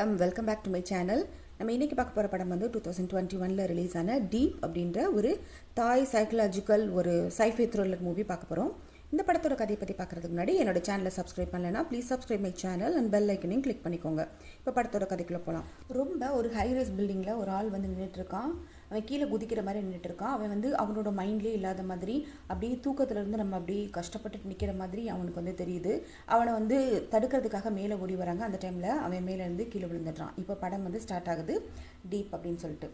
வணக்கம். Welcome back to my channel நம்ம இன்னைக்கு பார்க்க போகிற படம் வந்து டூ தௌசண்ட் டுவெண்ட்டி ஒனில் ரிலீஸ் ஆன டீப் அப்படின்ற ஒரு தாய் சைக்கலாஜிக்கல் ஒரு சைஃபை த்ரில்லர் மூவி பார்க்க போகிறோம் இந்த படத்தோட கதையை பற்றி பார்க்குறதுக்கு முன்னாடி என்னோட சேனலை சப்ஸ்கிரைப் பண்ணலைன்னா please subscribe my channel and bell ஐக்கனையும் கிளிக் பண்ணிக்கோங்க. இப்போ படத்தோட கதைக்குள்ளே போகலாம் ரொம்ப ஒரு ஹைரேஸ் பில்டிங்கில் ஒரு ஆள் வந்து நின்றுட்டு இருக்கான். அவன் கீழே குதிக்கிற மாதிரி நின்றுட்டு இருக்கான். அவன் வந்து அவனோட மைண்ட்லேயே இல்லாத மாதிரி அப்படியே தூக்கத்துலேருந்து நம்ம அப்படியே கஷ்டப்பட்டு நிற்கிற மாதிரி அவனுக்கு வந்து தெரியுது. அவனை வந்து தடுக்கிறதுக்காக மேலே ஓடி வராங்க. அந்த டைமில் அவன் மேலேருந்து கீழே விழுந்துடுறான். இப்போ படம் வந்து ஸ்டார்ட் ஆகுது. டீப் அப்படின்னு சொல்லிட்டு.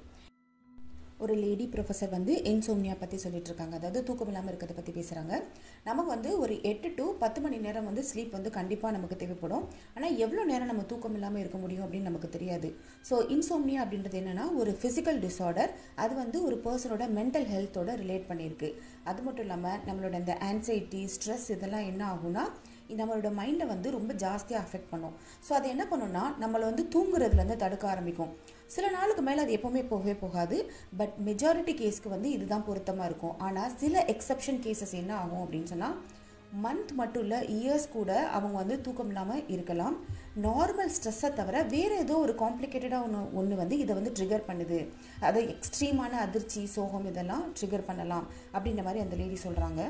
ஒரு லேடி ப்ரொஃபஸர் வந்து இன்சோம்னியா பற்றி சொல்லிட்டு இருக்காங்க அதாவது தூக்கம் இல்லாமல் இருக்கிறத பற்றி பேசுகிறாங்க நமக்கு வந்து ஒரு எட்டு டு பத்து மணி நேரம் வந்து ஸ்லீப் வந்து கண்டிப்பாக நமக்கு தேவைப்படும். ஆனால் எவ்வளோ நேரம் நம்ம தூக்கம் இல்லாமல் இருக்க முடியும் அப்படின்னு நமக்கு தெரியாது. ஸோ இன்சோம்னியா அப்படின்றது என்னென்னா ஒரு ஃபிசிக்கல் டிஸார்டர் அது வந்து ஒரு பர்சனோட மென்டல் ஹெல்த்தோட ரிலேட் பண்ணியிருக்கு. அது மட்டும் இல்லாமல் நம்மளோட இந்த ஆன்சைட்டி ஸ்ட்ரெஸ் இதெல்லாம் என்ன ஆகும்னா நம்மளோட மைண்டை வந்து ரொம்ப ஜாஸ்தியாக அஃபெக்ட் பண்ணும். ஸோ அது என்ன பண்ணுன்னா நம்மளை வந்து தூங்குறதுலேருந்து தடுக்க ஆரம்பிக்கும். சில நாளுக்கு மேலே அது எப்போவுமே போகவே போகாது. பட் மெஜாரிட்டி கேஸ்க்கு வந்து இதுதான் பொருத்தமாக இருக்கும். ஆனால் சில எக்ஸப்ஷன் கேசஸ் என்ன ஆகும் அப்படின்னு சொன்னால் மந்த் மட்டும் இல்லை இயர்ஸ் கூட அவங்க வந்து தூக்கம் இல்லாமல் இருக்கலாம். நார்மல் ஸ்ட்ரெஸ்ஸை தவிர வேறு ஏதோ ஒரு காம்ப்ளிகேட்டடாக ஒன்று ஒன்று வந்து இதை வந்து ட்ரிகர் பண்ணுது. அதை எக்ஸ்ட்ரீமான அதிர்ச்சி சோகம் இதெல்லாம் ட்ரிகர் பண்ணலாம். அப்படின்ற மாதிரி அந்த லேடி சொல்கிறாங்க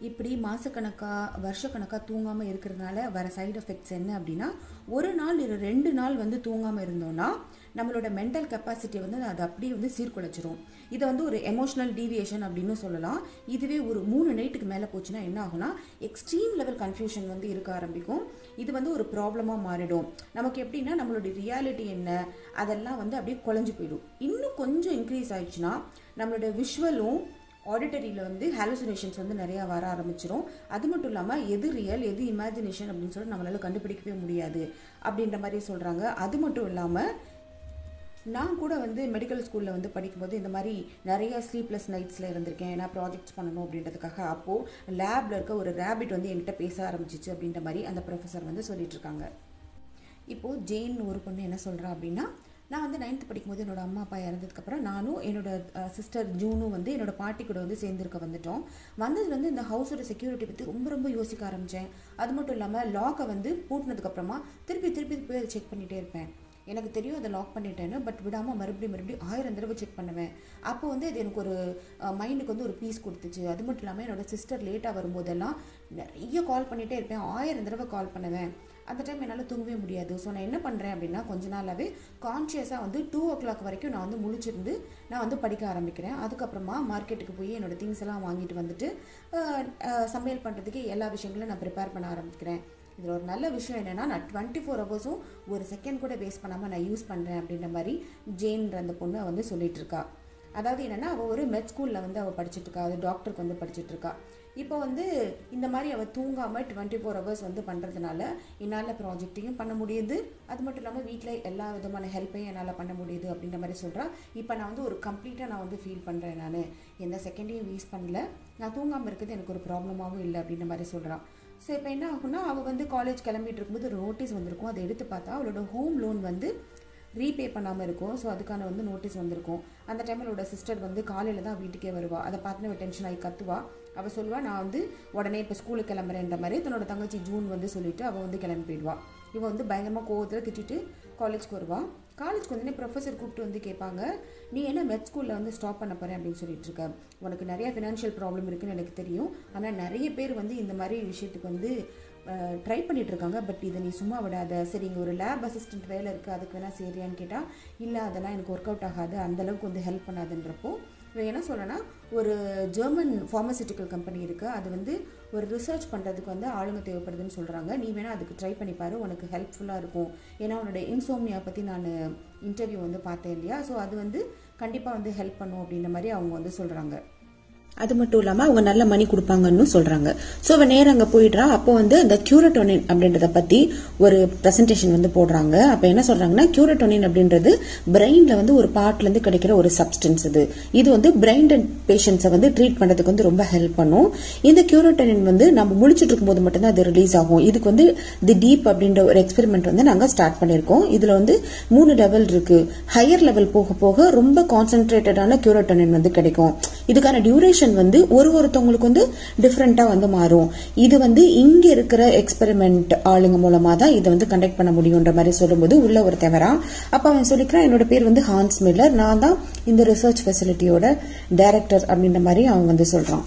இப்படி மாதக்கணக்காக வருஷக்கணக்காக தூங்காமல் இருக்கிறதுனால வர சைடு எஃபெக்ட்ஸ் என்ன அப்படின்னா ஒரு நாள் இரு ரெண்டு நாள் வந்து தூங்காமல் இருந்தோம்னா நம்மளோட மென்டல் கெப்பாசிட்டி வந்து அது அப்படியே வந்து சீர்குலைச்சிரும் இதை வந்து ஒரு எமோஷனல் டீவியேஷன் அப்படின்னு சொல்லலாம். இதுவே ஒரு மூணு நைட்டுக்கு மேலே போச்சுன்னா என்ன ஆகும்னா எக்ஸ்ட்ரீம் லெவல் கன்ஃபியூஷன் வந்து இருக்க ஆரம்பிக்கும். இது வந்து ஒரு ப்ராப்ளமாக மாறிடும். நமக்கு எப்படின்னா நம்மளுடைய ரியாலிட்டி என்ன அதெல்லாம் வந்து அப்படியே குழஞ்சு போயிடும். இன்னும் கொஞ்சம் இன்க்ரீஸ் ஆயிடுச்சுன்னா நம்மளோட விஷுவலும் ஆடிட்டரியில் வந்து ஹாலுசினேஷன்ஸ் வந்து நிறையா வர ஆரம்பிச்சிடும் அது மட்டும் இல்லாமல் எது ரியல் எது இமேஜினேஷன் அப்படின்னு சொல்லி நம்மளால் கண்டுபிடிக்கவே முடியாது அப்படின்ற மாதிரி சொல்கிறாங்க அது மட்டும் இல்லாமல் நான் கூட வந்து மெடிக்கல் ஸ்கூலில் வந்து படிக்கும்போது இந்த மாதிரி நிறைய ஸ்லீப்லெஸ் நைட்ஸில் இருந்திருக்கேன். ஏன்னா ப்ராஜெக்ட்ஸ் பண்ணணும் அப்படின்றதுக்காக அப்போது லேபில் இருக்க ஒரு ரேபிட் வந்து என்கிட்ட பேச ஆரம்பிச்சிச்சு அப்படின்ற மாதிரி அந்த ப்ரொஃபஸர் வந்து சொல்லிட்டு இருக்காங்க. இப்போது ஜெயின் ஒரு பொண்ணு என்ன சொல்கிறா அப்படின்னா நான் வந்து நைன்த் படிக்கும்போது என்னோட அம்மா அப்பா இறந்ததுக்கப்புறம் நானும் என்னோட சிஸ்டர் ஜூனும் வந்து என்னோட பாட்டி கூட வந்து சேர்ந்துருக்க வந்துட்டோம். வந்ததுலேருந்து இந்த ஹவுஸோட செக்யூரிட்டி பற்றி ரொம்ப ரொம்ப யோசிக்க ஆரம்பித்தேன் அது மட்டும் இல்லாமல் லாக்கை வந்து பூட்டினதுக்கப்புறமா திருப்பி திருப்பி போய் அதை செக் பண்ணிகிட்டே இருப்பேன். எனக்கு தெரியும் அதை லாக் பண்ணிட்டேன்னு பட் விடாமல் மறுபடியும் மறுபடியும் ஆயிரம் தடவை செக் பண்ணுவேன். அப்போ வந்து இது எனக்கு ஒரு மைண்டுக்கு வந்து ஒரு பீஸ் கொடுத்துச்சு. அது மட்டும் இல்லாமல் என்னோடய சிஸ்டர் லேட்டாக வரும்போதெல்லாம் நிறைய கால் பண்ணிகிட்டே இருப்பேன். ஆயிரம் தடவை கால் பண்ணுவேன். அந்த டைம் என்னால் தூங்கவே முடியாது. ஸோ நான் என்ன பண்ணுறேன் அப்படின்னா கொஞ்ச நாளாகவே கான்ஷியஸாக வந்து டூ ஓ கிளாக் வரைக்கும் நான் வந்து முழிச்சிருந்து நான் வந்து படிக்க ஆரம்பிக்கிறேன். அதுக்கப்புறமா மார்க்கெட்டுக்கு போய் என்னோடய திங்ஸ் எல்லாம் வாங்கிட்டு வந்துட்டு சமையல் பண்ணுறதுக்கு எல்லா விஷயங்களும் நான் ப்ரிப்பேர் பண்ண ஆரம்பிக்கிறேன். இதில் ஒரு நல்ல விஷயம் என்னென்னா நான் டுவெண்ட்டி ஃபோர் ஹவர்ஸும் ஒரு செகண்ட் கூட வேஸ்ட் பண்ணாமல் நான் யூஸ் பண்ணுறேன் அப்படின்ற மாதிரி ஜெயின்ற அந்த பொண்ணு வந்து சொல்லிட்டு இருக்கா. அதாவது என்னென்னா அவள் ஒரு மெட் ஸ்கூலில் வந்து அவள் படிச்சுட்டு இருக்கா. அது டாக்டருக்கு வந்து படிச்சுட்டு இருக்கா. இப்போ வந்து இந்த மாதிரி அவள் தூங்காமல் டுவெண்ட்டி ஃபோர் ஹவர்ஸ் வந்து பண்ணுறதுனால என்னால் ப்ராஜெக்டையும் பண்ண முடியுது. அது மட்டும் இல்லாமல் வீட்டில் எல்லா விதமான ஹெல்ப்பையும் என்னால் பண்ண முடியுது அப்படின்ற மாதிரி சொல்கிறான் இப்போ நான் வந்து ஒரு கம்ப்ளீட்டாக நான் வந்து ஃபீல் பண்ணுறேன் நான். எந்த செகண்டையும் வேஸ்ட் பண்ணல. நான் தூங்காமல் இருக்கிறது எனக்கு ஒரு ப்ராப்ளமாகவும் இல்லை அப்படின்ற மாதிரி சொல்கிறான் ஸோ இப்போ என்ன ஆகும்னா அவள் வந்து காலேஜ் கிளம்பிட்டு இருக்கும்போது ஒரு நோட்டீஸ் வந்திருக்கும். அதை எடுத்து பார்த்தா அவளோட ஹோம் லோன் வந்து ரீபே பண்ணாமல் இருக்கும். ஸோ அதுக்கான வந்து நோட்டீஸ் வந்திருக்கும். அந்த டைமில் அவளோட சிஸ்டர் வந்து காலையில் தான் வீட்டுக்கே வருவாள் அதை பார்த்துன்னு டென்ஷன் ஆகி கத்துவா. அவள் சொல்லுவா நான் வந்து உடனே இப்போ ஸ்கூலுக்கு கிளம்புறேன்ற மாதிரி. தன்னோட தங்கச்சி ஜூன் வந்து சொல்லிட்டு அவள் வந்து கிளம்பி போயிடுவா இவன் வந்து பயங்கரமாக கோவத்தில் திட்டிட்டு காலேஜ்க்கு வருவா. காலேஜ்க்கு வந்து ப்ரொஃபஸர் கூப்பிட்டு வந்து கேட்பாங்க நீ என்ன மெட் ஸ்கூலில் வந்து ஸ்டாப் பண்ண போகிறேன் அப்படின்னு சொல்லிட்டு இருக்க. உனக்கு நிறைய ஃபினான்ஷியல் ப்ராப்ளம் இருக்குன்னு எனக்கு தெரியும். ஆனால் நிறைய பேர் வந்து இந்த மாதிரி விஷயத்துக்கு வந்து ட்ரை பண்ணிட்டு இருக்காங்க. பட் இதை நீ சும்மா விடாத. சரி இங்கே ஒரு லேப் அசிஸ்டன்ட் வேலை இருக்குது அதுக்கு வேணால் சரியான்னு கேட்டால் இல்லை அதெல்லாம் எனக்கு ஒர்க் அவுட் ஆகாது அந்தளவுக்கு வந்து ஹெல்ப் பண்ணாதுன்றப்போ இவன் என்ன சொல்லனா ஒரு ஜெர்மன் ஃபார்மசிட்டிக்கல் கம்பெனி இருக்குது அது வந்து ஒரு ரிசர்ச் பண்ணுறதுக்கு வந்து ஆளுங்க தேவைப்படுதுன்னு சொல்கிறாங்க நீ வேணால் அதுக்கு ட்ரை பண்ணிப்பாரு உனக்கு ஹெல்ப்ஃபுல்லாக இருக்கும். ஏன்னா உன்னோட இன்சோம்னியா பற்றி நான் இன்டர்வியூ வந்து பார்த்தேன் இல்லையா? ஸோ அது வந்து கண்டிப்பாக வந்து ஹெல்ப் பண்ணும் அப்படின்ற மாதிரி அவங்க வந்து சொல்கிறாங்க அது மட்டும் இல்லாமல் அவங்க நல்ல மணி கொடுப்பாங்கன்னு சொல்கிறாங்க ஸோ அவன் நேரம் அங்கே போயிடுறா. அப்போ வந்து அந்த கியூரட்டோனின் அப்படின்றத பற்றி ஒரு பிரசன்டேஷன் வந்து போடுறாங்க. அப்போ என்ன சொல்கிறாங்கன்னா கியூரட்டோனின் அப்படின்றது பிரெயின்ல வந்து ஒரு பார்ட்லேருந்து கிடைக்கிற ஒரு சப்ஸ்டன்ஸ் இது இது வந்து பிரெயின் பேஷண்ட்ஸை வந்து ட்ரீட் பண்ணுறதுக்கு வந்து ரொம்ப ஹெல்ப் பண்ணும். இந்த கியூரட்டோனின் வந்து நம்ம முழிச்சிட்டு இருக்கும்போது மட்டும்தான் அது ரிலீஸ் ஆகும். இதுக்கு வந்து தி டீப் அப்படின்ற ஒரு எக்ஸ்பெரிமெண்ட் வந்து நாங்கள் ஸ்டார்ட் பண்ணியிருக்கோம். இதில் வந்து மூணு லெவல் இருக்கு. ஹையர் லெவல் போக போக ரொம்ப கான்சென்ட்ரேட்டடான கியூரட்டோனின் வந்து கிடைக்கும். இதுக்கான டியூரேஷன் வந்து ஒரு ஒருத்தவங்களுக்கு வந்து டிஃப்ரெண்ட்டாக வந்து மாறும். இது வந்து இங்கே இருக்கிற எக்ஸ்பெரிமெண்ட் ஆளுங்க மூலமாக தான் இதை வந்து கண்டக்ட் பண்ண முடியுன்ற மாதிரி சொல்லும்போது உள்ள ஒரு தவறா. அப்போ அவன் சொல்லிக்கிறான் என்னோட பேர் வந்து ஹான்ஸ் மில்லர் நான் தான் இந்த ரிசர்ச் ஃபெசிலிட்டியோட டைரக்டர் அப்படின்ற மாதிரி அவன் வந்து சொல்கிறான்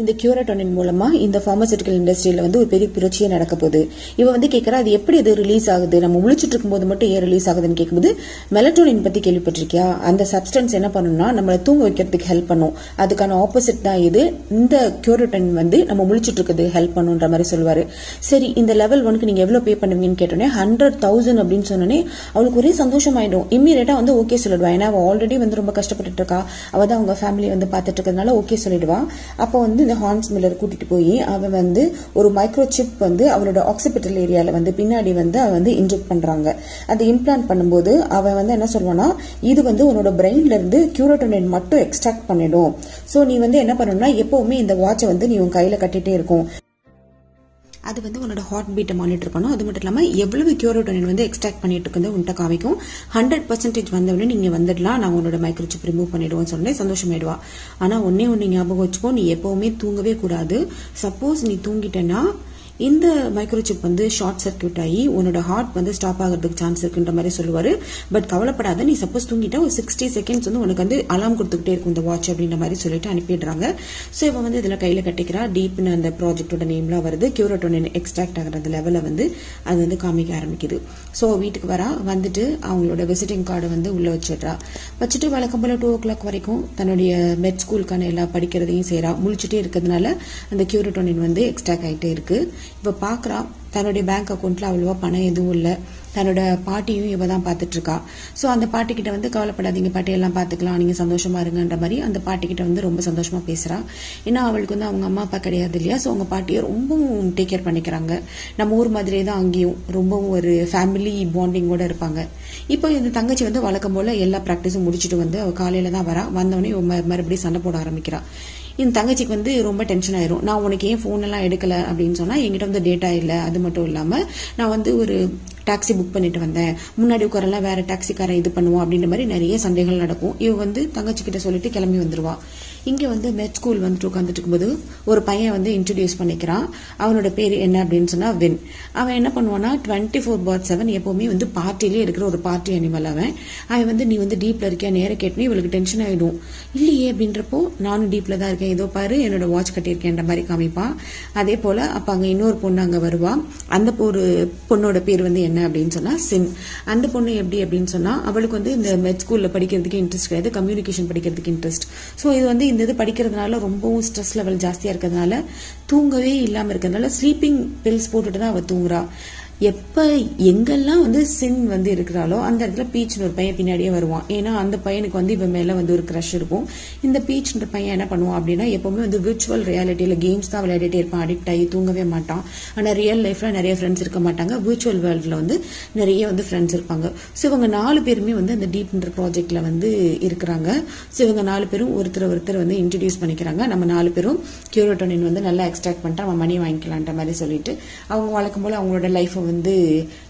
இந்த கியூரட்டோனின் மூலமா இந்த பார்மசூட்டிக்கல் இண்டஸ்ட்ரியில வந்து ஒரு பெரிய புரட்சியே நடக்க போகுது. இவ வந்து கேட்கறா அது எப்படி அது ரிலீஸ் ஆகுது? நம்ம முழிச்சிட்டு இருக்கும்போது மட்டும் ஏன் ரிலீஸ் ஆகுதுன்னு கேட்கும்போது மெலட்டோனின் பத்தி கேள்விப்பட்டிருக்கியா? அந்த சப்ஸ்டன்ஸ் என்ன பண்ணும்னா நம்மளை தூங்க வைக்கிறதுக்கு ஹெல்ப் பண்ணும். அதுக்கான ஆப்போசிட் தான் இது. இந்த கியூரட்டோனின் வந்து நம்ம முழிச்சிட்டு இருக்குது ஹெல்ப் பண்ணுன்ற மாதிரி சொல்லுவாரு. சரி இந்த லெவல் ஒனுக்கு நீங்க எவ்வளவு பே பண்ணுவீங்கன்னு கேட்டோன்னே ஹண்ட்ரட் தௌசண்ட் அப்படின்னு சொன்னோன்னே அவளுக்கு ஒரே சந்தோஷமாயிடும். இம்மீடியட்டா வந்து ஓகே சொல்லிடுவா. ஏன்னா அவள் ஆல்ரெடி வந்து ரொம்ப கஷ்டப்பட்டு இருக்கா. அவ தான் அவங்க ஃபேமிலி வந்து பாத்துட்டு இருக்கிறதுனால ஓகே சொல்லிடுவா. அப்போ வந்து இந்த ஹான்ஸ் மில்லர் கூட்டிட்டு போய் அவன் வந்து ஒரு மைக்ரோ சிப் வந்து அவனோட ஆக்சிபிட்டல் ஏரியால வந்து பின்னாடி வந்து அவன் வந்து இன்ஜெக்ட் பண்றாங்க. அந்த இம்ப்ளான்ட் பண்ணும்போது அவன் வந்து என்ன சொல்வானா இது வந்து உன்னோட பிரெயின்ல இருந்து கியூரோட்டோனின் மட்டும் எக்ஸ்ட்ராக்ட் பண்ணிடும். ஸோ நீ வந்து என்ன பண்ணணும்னா எப்பவுமே இந்த வாட்சை வந்து நீ உன் கையில கட்டிட்டே இருக்கும் அது வந்து உன்னோட ஹார்ட் பீட்டை மானிட்டர் பண்ணும். அது மட்டும் இல்லாமல் எவ்வளவு கியூரோட்டோனின் வந்து எக்ஸ்ட்ராக்ட் பண்ணிட்டு இருக்குது உன்ட்ட காமிக்கும். ஹண்ட்ரட் பர்சன்டேஜ் வந்தவொடனே நீங்கள் வந்துடலாம். நான் உன்னோட மைக்ரோச்சிப் ரிமூவ் பண்ணிடுவோம் சொன்னே சந்தோஷமாயிடுவா. ஆனால் ஒன்னே ஒன்று ஞாபகம் வச்சுக்கோ. நீ எப்பவுமே தூங்கவே கூடாது. சப்போஸ் நீ தூங்கிட்டேன்னா இந்த மைக்ரோசிப் வந்து ஷார்ட் சர்க்கியூட் ஆகி உன்னோட ஹார்ட் வந்து ஸ்டாப் ஆகிறதுக்கு சான்ஸ் இருக்குன்ற மாதிரி சொல்லுவாரு. பட் கவலைப்படாத நீ சப்போஸ் தூங்கிட்டா ஒரு சிக்ஸ்டி செகண்ட்ஸ் வந்து உனக்கு வந்து அலாம் கொடுத்துக்கிட்டே இருக்கும் இந்த வாட்ச் அப்படின்ற மாதிரி சொல்லிட்டு அனுப்பிடுறாங்க. ஸோ இவன் வந்து இதில் கையில் கட்டிக்கிறா. டீப்னு அந்த ப்ராஜெக்டோட நேம்லாம் வருது. கியூரோட்டோனின் எக்ஸ்ட்ராக்ட் ஆகிற லெவலில் வந்து அது வந்து காமிக்க ஆரம்பிக்குது. ஸோ வீட்டுக்கு வரா வந்துட்டு அவங்களோட விசிட்டிங் கார்டு வந்து உள்ள வச்சிடுறா. வச்சுட்டு வழக்கம் போல டூ ஓ கிளாக் வரைக்கும் தன்னுடைய மெட் ஸ்கூலுக்கான எல்லா படிக்கிறதையும் செய்கிறா முழிச்சிட்டே இருக்கிறதுனால அந்த கியூரோட்டோனின் வந்து எக்ஸ்ட்ராக்ட் ஆகிட்டே இருக்குது இப்போ பார்க்குறா தன்னுடைய பேங்க் அக்கௌண்ட்ல அவ்வளோவா பணம் எதுவும் இல்லை. தன்னோட பாட்டியும் இவ தான் பார்த்துட்டு இருக்கா. ஸோ அந்த பாட்டிக்கிட்ட வந்து கவலைப்படாதீங்க பாட்டி எல்லாம் பார்த்துக்கலாம் நீங்கள் சந்தோஷமா இருங்கன்ற மாதிரி அந்த பாட்டிக்கிட்ட வந்து ரொம்ப சந்தோஷமா பேசுறா. ஏன்னா அவளுக்கு வந்து அவங்க அம்மா அப்பா கிடையாது இல்லையா? ஸோ அவங்க பாட்டியை ரொம்பவும் டேக் கேர் பண்ணிக்கிறாங்க. நம்ம ஊர் மாதிரியே தான் அங்கேயும் ரொம்பவும் ஒரு ஃபேமிலி பாண்டிங்கோட இருப்பாங்க. இப்போ இந்த தங்கச்சி வந்து வழக்கம் போல எல்லா ப்ராக்டிஸும் முடிச்சுட்டு வந்து அவள் காலையில தான் வரா. வந்தவொடனே மறுபடியும் சண்டை போட ஆரம்பிக்கிறா. என் தங்கச்சிக்கு வந்து ரொம்ப டென்ஷன் ஆயிரும். நான் உனக்கு ஏன் ஃபோன் எல்லாம் எடுக்கல அப்படின்னு சொன்னா என்கிட்ட வந்து டேட்டா இல்லை. அது மட்டும் இல்லாம நான் வந்து ஒரு டாக்ஸி புக் பண்ணிட்டு வந்தேன். முன்னாடி உட்காரெல்லாம் வேற டாக்ஸிக்காரன் இது பண்ணுவோம் அப்படின்ற மாதிரி நிறைய சண்டைகள் நடக்கும். இவ வந்து தங்கச்சி கிட்ட சொல்லிட்டு கிளம்பி வந்துருவா. இங்கே வந்து மெட் ஸ்கூல் வந்துட்டு உட்காந்துட்டு இருக்கும்போது ஒரு பையன் வந்து இன்ட்ரடியூஸ் பண்ணிக்கிறான். அவனோட பேர் என்ன அப்படின்னு சொன்னா வின் அவன் என்ன பண்ணுவான்னா டுவெண்ட்டி ஃபோர் பாட் செவன் எப்பவுமே வந்து பார்ட்டிலே இருக்கிற ஒரு பார்ட்டி அனிமல் அவன். அவன் வந்து நீ வந்து டீப்ல இருக்கியா? நேரம் கேட்டுனே இவளுக்கு டென்ஷன் ஆயிடும். இல்லையே அப்படின்றப்போ நானும் டீப்ல தான் இருக்கேன். ஏதோ பாரு என்னோட வாட்ச் கட்டியிருக்கேன்ற மாதிரி காமிப்பான். அதே போல அப்ப அங்க இன்னொரு பொண்ணு அங்க வருவா. அந்த ஒரு பொண்ணோட பேர் வந்து என்ன அப்படின்னு சொன்னா சின் அந்த பொண்ணு எப்படி அப்படின்னு சொன்னா அவளுக்கு வந்து இந்த மெட் ஸ்கூல்ல படிக்கிறதுக்கு இன்ட்ரெஸ்ட் கிடையாது. கம்யூனிகேஷன் படிக்கிறதுக்கு இன்ட்ரெஸ்ட் ஸோ இது வந்து இந்த இது படிக்கிறதுனால ரொம்பவும் ஸ்ட்ரெஸ் லெவல் ஜாஸ்தியா இருக்கிறதுனால தூங்கவே இல்லாம இருக்கிறதுனால ஸ்லீப்பிங் பில்ஸ் போட்டுட்டு தான் அவ தூங்குறா. எப்ப எங்கெல்லாம் வந்து சின் வந்து இருக்கிறாளோ அந்த இடத்துல பீச்னு ஒரு பையன் பின்னாடியே வருவான். ஏன்னா அந்த பையனுக்கு வந்து இவன் மேல வந்து ஒரு க்ரஷ் இருக்கும். இந்த பீச்ன்ற பையன் என்ன பண்ணுவான் அப்படின்னா எப்பவுமே வந்து விர்ச்சுவல் ரியாலிட்டியில கேம்ஸ் தான் விளையாடிட்டே இருப்பான். அடிக்ட் ஆகி தூங்கவே மாட்டான். ஆனா ரியல் லைஃப்ல நிறைய ஃப்ரெண்ட்ஸ் இருக்க மாட்டாங்க. விர்ச்சுவல் வேர்ல்ட்ல வந்து நிறைய வந்து ஃப்ரெண்ட்ஸ் இருப்பாங்க. ஸோ இவங்க நாலு பேருமே வந்து அந்த டீப்ன்ற ப்ராஜெக்ட்ல வந்து இருக்கிறாங்க. ஸோ இவங்க நாலு பேரும் ஒருத்தர் ஒருத்தர் வந்து இன்ட்ரடியூஸ் பண்ணிக்கிறாங்க. நம்ம நாலு பேரும் கியூரோட்டோனின் வந்து நல்லா எக்ஸ்ட்ராக்ட் பண்ணிட்டு அவன் மணி வாங்கிக்கலான்ற மாதிரி சொல்லிட்டு அவங்க வழக்கம் போல அவங்களோட லைஃப்பை வந்து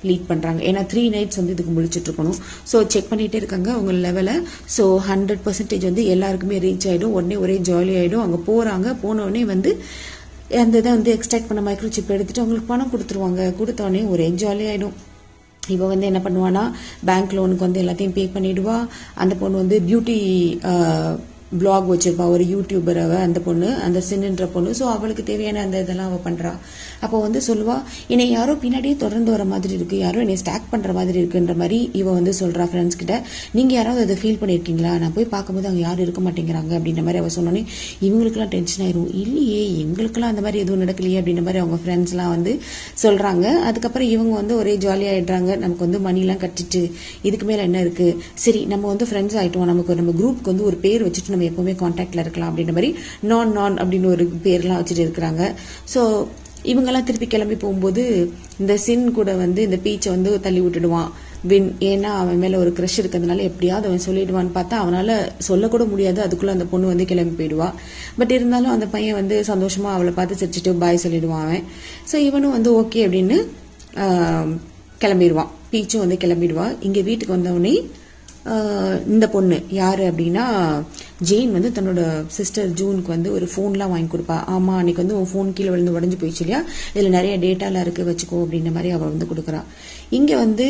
லீட் பண்ணுறாங்க ஏன்னா த்ரீ நைட்ஸ் வந்து இதுக்கு முடிச்சிட்டு இருக்கணும் ஸோ செக் பண்ணிகிட்டே இருக்காங்க அவங்க லெவலை ஸோ ஹண்ட்ரட் பர்சன்டேஜ் வந்து எல்லாருக்குமே ரீச் ஆகிடும் உடனே ஒரே ஜாலி ஆயிடும். அங்கே போகிறாங்க போன வந்து அந்த இதை வந்து எக்ஸ்ட்ராக்ட் பண்ண மைக்ரோ சிப் எடுத்துட்டு அவங்களுக்கு பணம் கொடுத்துருவாங்க. கொடுத்தோடனே ஒரே ஜாலி ஆகிடும் இப்போ வந்து என்ன பண்ணுவானா பேங்க் லோனுக்கு வந்து எல்லாத்தையும் பே பண்ணிடுவா. அந்த பொண்ணு வந்து பியூட்டி பிளாக் வச்சிருப்பா ஒரு யூடியூபர் அவ அந்த பொண்ணு அந்த சின்னுன்ற பொண்ணு. ஸோ அவளுக்கு தேவையான அந்த இதெல்லாம் அவ பண்றா. அப்போ வந்து சொல்லுவா என்னை யாரோ பின்னாடியே தொடர்ந்து வர மாதிரி இருக்கு. யாரோ என்னை ஸ்டாக் பண்ற மாதிரி இருக்குன்ற மாதிரி இவ வந்து சொல்றா ஃப்ரெண்ட்ஸ் கிட்ட. நீங்க யாராவது அதை ஃபீல் பண்ணிருக்கீங்களா? நான் போய் பார்க்கும்போது அங்க யாரும் இருக்க மாட்டேங்கிறாங்க அப்படின்ற மாதிரி அவ சொன்னோன்னே இவங்களுக்குலாம் டென்ஷன் ஆயிரும். இல்லையே எங்களுக்குலாம் அந்த மாதிரி எதுவும் நடக்கலையே அப்படின்ற மாதிரி அவங்க ஃப்ரெண்ட்ஸ்லாம் வந்து சொல்றாங்க. அதுக்கப்புறம் இவங்க வந்து ஒரே ஜாலியா ஆயிடுறாங்க. நமக்கு வந்து மணிலாம் கட்டிட்டு இதுக்கு மேல என்ன இருக்கு? சரி நம்ம வந்து ஃப்ரெண்ட்ஸ் ஆயிட்டோம். நமக்கு நம்ம குரூப்புக்கு வந்து ஒரு பேர் வச்சுட்டு நம்ம எப்பவுமே கான்டாக்ட்ல இருக்கலாம் அப்படின்ற மாதிரி நான் நான் அப்படின்னு ஒரு பேர்லாம் வச்சுட்டு இருக்கிறாங்க. ஸோ இவங்கெல்லாம் திருப்பி கிளம்பி போகும்போது இந்த சின் கூட வந்து இந்த பீச்சை வந்து தள்ளி விட்டுடுவான். வின் ஏன்னா அவன் மேல ஒரு க்ரஷ் இருக்கிறதுனால எப்படியாவது அவன் சொல்லிடுவான்னு பார்த்தா அவனால சொல்லக்கூட முடியாது. அதுக்குள்ள அந்த பொண்ணு வந்து கிளம்பி போயிடுவா. பட் இருந்தாலும் அந்த பையன் வந்து சந்தோஷமா அவளை பார்த்து சிரிச்சிட்டு பாய் சொல்லிடுவான் அவன். ஸோ இவனும் வந்து ஓகே அப்படின்னு கிளம்பிடுவான். பீச்சும் வந்து கிளம்பிடுவா. இங்க வீட்டுக்கு வந்தவொடனே இந்த பொண்ணு யாரு அப்படின்னா ஜெயின் வந்து தன்னோட சிஸ்டர் ஜூனுக்கு வந்து ஒரு ஃபோன்லாம் வாங்கி கொடுப்பா. ஆமா அன்னைக்கு வந்து உன் ஃபோன் கீழே விழுந்து உடஞ்சு போயிடுச்சு இல்லையா? இதுல நிறைய டேட்டாலாம் இருக்கு வச்சுக்கோ அப்படின்ற மாதிரி அவள் வந்து கொடுக்குறா. இங்க வந்து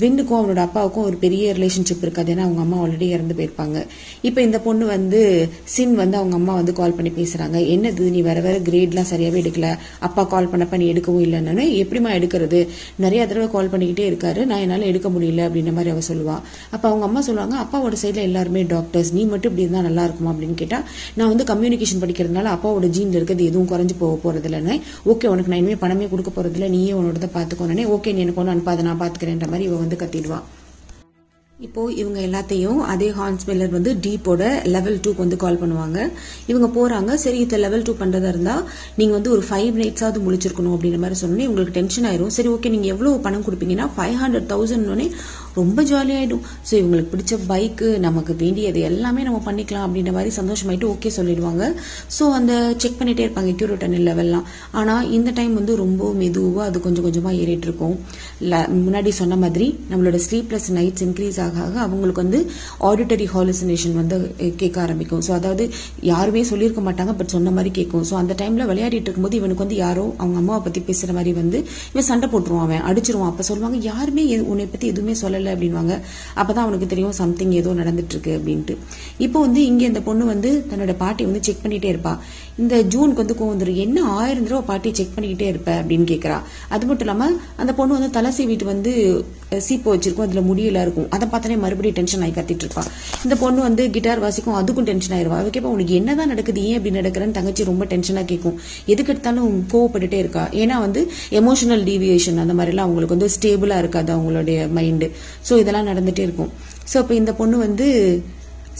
வின்னுக்கும் அவனோட அப்பாவுக்கும் ஒரு பெரிய ரிலேஷன்ஷிப் இருக்காது. ஏன்னா அவங்க அம்மா ஆல்ரெடி இறந்து போயிருப்பாங்க. இப்போ இந்த பொண்ணு வந்து சின் வந்து அவங்க அம்மா வந்து கால் பண்ணி பேசுறாங்க. என்னது நீ வர வர கிரேட்லாம் சரியாவே எடுக்கல. அப்பா கால் பண்ணப்ப நீ எடுக்கவும் இல்லைன்னு எப்படிமா எடுக்கிறது? நிறைய தடவை கால் பண்ணிக்கிட்டே இருக்காரு. நான் என்னால எடுக்க முடியல அப்படின்ற மாதிரி அவ சொல்லுவா. அப்ப அவங்க அம்மா சொல்லுவாங்க அப்பாவோட சைட்ல எல்லாருமே டாக்டர்ஸ் நீ மட்டும் இப்படி இருந்தா நல்லா இருக்குமா? அப்படின்னு கேட்டா நான் வந்து கம்யூனிகேஷன் படிக்கிறதுனால அப்பாவோட ஜீன்ல இருக்கிறது எதுவும் குறைஞ்சு போக போறது இல்லைன்னு ஓகே உனக்கு நான் இனிமே பணமே கொடுக்க போறது இல்லை நீயே உன்னோட பாத்துக்கோனே ஓகே நீ எனக்கு ஒன்றும் அனுப்பாத. நான் பாத்துக்கிறேன்ற மாதிரி இவன் வந்து கத்திடுவா இப்போ இவங்க எல்லாத்தையும் அதே ஹான்ஸ் மில்லர் வந்து டீப்போட லெவல் டூக்கு வந்து கால் பண்ணுவாங்க. இவங்க போறாங்க சரி இந்த லெவல் டூ பண்றதா இருந்தா நீங்க வந்து ஒரு ஃபைவ் நைட்ஸாவது முடிச்சிருக்கணும் அப்படின்ற மாதிரி சொன்னோன்னே உங்களுக்கு டென்ஷன் ஆயிரும். சரி ஓகே நீங்க எவ்வளவு பணம் கொடுப்பீங்கன்னா ஃபைவ் ஹண்ட்ரட் தௌசண்ட் ரொம்ப ஜாலியாயிடும் ஸோ இவங்களுக்கு பிடிச்ச பைக்கு நமக்கு வேண்டியது எல்லாமே நம்ம பண்ணிக்கலாம் அப்படின்ற மாதிரி சந்தோஷமாயிட்டு ஓகே சொல்லிடுவாங்க. ஸோ அந்த செக் பண்ணிட்டே இருப்பாங்க கியூரோட்டனில் லெவல்லாம் ஆனால் இந்த டைம் வந்து ரொம்ப மெதுவாக அது கொஞ்சம் கொஞ்சமாக ஏறிட்டு இருக்கும். முன்னாடி சொன்ன மாதிரி நம்மளோட ஸ்லீப்லெஸ் நைட்ஸ் இன்க்ரீஸ் ஆக ஆக அவங்களுக்கு வந்து ஆடிட்டரி ஹாலுசினேஷன் வந்து கேட்க ஆரம்பிக்கும். ஸோ அதாவது யாருமே சொல்லியிருக்க மாட்டாங்க பட் சொன்ன மாதிரி கேட்கும். ஸோ அந்த டைமில் விளையாடிட்டு இருக்கும்போது இவனுக்கு வந்து யாரோ அவங்க அம்மாவை பற்றி பேசுகிற மாதிரி வந்து இவன் சண்டை போட்டுருவான் அவன் அடிச்சிருவான். அப்போ சொல்லுவாங்க யாருமே எது- உன்னை பற்றி எதுவுமே சொல்லலை. அப்படின்வாங்க. அப்பதான் அவனுக்கு தெரியும் சம்திங் ஏதோ நடந்துட்டு இருக்கு அப்படின்ட்டு. இப்போ வந்து இங்க இந்த பொண்ணு வந்து தன்னோட பாட்டி வந்து செக் பண்ணிட்டே இருப்பா. இந்த ஜூனுக்கு வந்து கோவம் வந்துரும். என்ன ஆயிரம் தடவை பாட்டி செக் பண்ணிக்கிட்டே இருப்ப? அப்படின்னு கேக்குறா. அது மட்டும் இல்லாம அந்த பொண்ணு வந்து தலை சீவிட்டு வந்து சீப்பு வச்சிருக்கும். அதுல முடியல இருக்கும். அதை பார்த்தாலே மறுபடியும் டென்ஷன் ஆகி கத்திட்டு இருப்பா. இந்த பொண்ணு வந்து கிட்டார் வாசிக்கும். அதுக்கும் டென்ஷன் ஆயிருவா. அவ கேட்பா உனக்கு என்னதான் நடக்குது? ஏன் இப்படி நடக்கிறேன்னு? தங்கச்சி ரொம்ப டென்ஷனா கேட்கும் எதுக்கு எடுத்தாலும் கோவப்பட்டுட்டே இருக்கா. ஏன்னா வந்து எமோஷனல் டீவியேஷன் அந்த மாதிரிலாம் அவங்களுக்கு வந்து ஸ்டேபிளா இருக்காது அவங்களுடைய மைண்டு ஸோ இதெல்லாம் நடந்துட்டே இருக்கும். ஸோ இப்போ இந்த பொண்ணு வந்து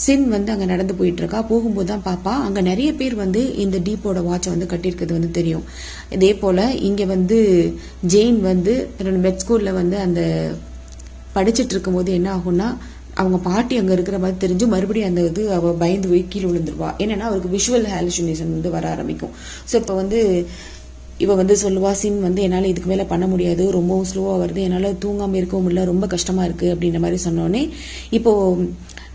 சின் வந்து அங்க நடந்து போயிட்டு இருக்கா போகும்போது தான் பாப்பா அங்க நிறைய பேர் வந்து இந்த டீப்போட வாட்சை வந்து கட்டியிருக்கிறது வந்து தெரியும். இதே போல இங்க வந்து ஜெயின் வந்து தன்னோட மெட் ஸ்கூல்ல வந்து அந்த படிச்சிட்டு இருக்கும்போது என்ன ஆகும்னா அவங்க பாட்டி அங்க இருக்கிற மாதிரி தெரிஞ்சு மறுபடியும் அந்த இது அவ பயந்து போய் கீழே விழுந்துருவா. என்னன்னா அவருக்கு விஷுவல் ஹாலுசினேஷன் வந்து வர ஆரம்பிக்கும். ஸோ இப்போ வந்து இவ வந்து சொல்லுவா சின் வந்து என்னால இதுக்கு மேல பண்ண முடியாது. ரொம்பவும் ஸ்லோவா வருது. என்னால தூங்காம இருக்கவும் முடியல. ரொம்ப கஷ்டமா இருக்கு. அப்படின்ற மாதிரி சொன்னோடனே இப்போ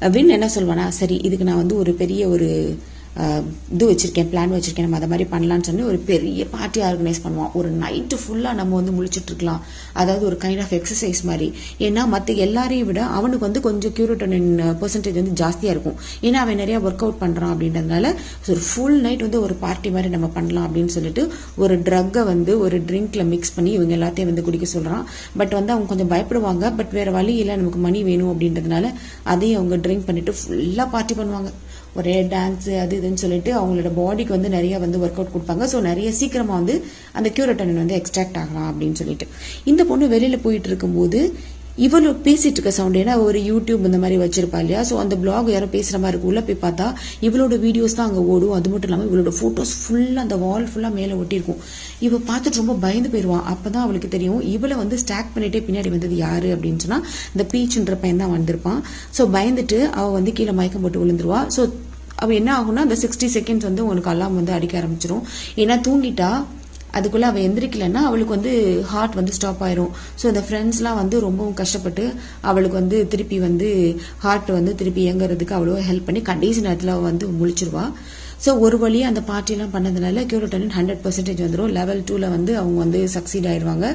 வின் என்ன சொல்வானா சரி இதுக்கு நான் வந்து ஒரு பெரிய ஒரு இது வச்சிருக்கேன் பிளான் வச்சிருக்கேன் நம்ம அதை மாதிரி பண்ணலான்னு சொல்லி ஒரு பெரிய பார்ட்டி ஆர்கனைஸ் பண்ணுவான். ஒரு நைட்டு ஃபுல்லாக நம்ம வந்து முழிச்சிட்டு இருக்கலாம். அதாவது ஒரு கைண்ட் ஆஃப் எக்ஸசைஸ் மாதிரி. ஏன்னா மற்ற எல்லாரையும் விட அவனுக்கு வந்து கொஞ்சம் கியூரோட்டனின் பெர்சன்டேஜ் வந்து ஜாஸ்தியாக இருக்கும். ஏன்னா அவன் நிறைய ஒர்க் அவுட் பண்ணுறான் அப்படின்றதுனால ஒரு ஃபுல் நைட் வந்து ஒரு பார்ட்டி மாதிரி நம்ம பண்ணலாம் அப்படின்னு சொல்லிட்டு ஒரு ட்ரக்கை வந்து ஒரு ட்ரிங்க்ல மிக்ஸ் பண்ணி இவங்க எல்லாத்தையும் வந்து குடிக்க சொல்கிறான் பட் வந்து அவங்க கொஞ்சம் பயப்படுவாங்க. பட் வேற வழி இல்லை நமக்கு மணி வேணும் அப்படின்றதுனால அதையும் அவங்க ட்ரிங்க் பண்ணிட்டு ஃபுல்லாக பார்ட்டி பண்ணுவாங்க. ஒரே டான்ஸ் அது இதுன்னு சொல்லிட்டு அவங்களோட பாடிக்கு வந்து நிறைய வந்து ஒர்க் அவுட் கொடுப்பாங்க. ஸோ நிறைய சீக்கிரமாக வந்து அந்த கியூரட்டனின் வந்து எக்ஸ்ட்ராக்ட் ஆகலாம் அப்படின்னு சொல்லிட்டு. இந்த பொண்ணு வெளியில போயிட்டு இருக்கும்போது இவ்வளவு பேசிட்டு இருக்க சவுண்ட் ஏன்னா ஒரு யூடியூப் இந்த மாதிரி வச்சிருப்பா இல்லையா? ஸோ அந்த பிளாக் யாரும் பேசுற மாதிரி இருக்கும் உள்ள போய் பார்த்தா இவளோட வீடியோஸ் தான் அங்கே ஓடும். அது மட்டும் இல்லாமல் இவளோட போட்டோஸ் ஃபுல்லா அந்த வால் ஃபுல்லா மேல ஒட்டியிருக்கும். இவ பார்த்துட்டு ரொம்ப பயந்து போயிருவான் அப்பதான் அவளுக்கு தெரியும் இவளை வந்து ஸ்டாக் பண்ணிட்டே பின்னாடி வந்தது யாரு அப்படின்னு சொன்னா இந்த பீச்சுன்ற பையன் தான் வந்திருப்பான். ஸோ பயந்துட்டு அவ வந்து கீழே மயக்கம் போட்டு விழுந்துருவா. ஸோ அவ என்ன ஆகும்னா அந்த சிக்ஸ்டி செகண்ட்ஸ் வந்து உனக்கு அலாம் வந்து அடிக்க ஆரம்பிச்சிடும் ஏன்னா தூங்கிட்டா அதுக்குள்ள அவள் எந்திரிக்கலன்னா அவளுக்கு வந்து ஹார்ட் வந்து ஸ்டாப் ஆயிரும். ஸோ இந்த ஃப்ரெண்ட்ஸ்லாம் வந்து ரொம்பவும் கஷ்டப்பட்டு அவளுக்கு வந்து திருப்பி வந்து ஹார்ட் வந்து திருப்பி இயங்குறதுக்கு அவ்வளோ ஹெல்ப் பண்ணி கடைசி நேரத்தில் வந்து முழிச்சிருவா. ஸோ ஒரு வழி அந்த பார்ட்டிலாம் பண்ணதுனால கியூரோட்டனின் ஹண்ட்ரட் பர்சன்டேஜ் வந்துடும் லெவல் டூல வந்து அவங்க வந்து சக்சீட் ஆயிடுவாங்க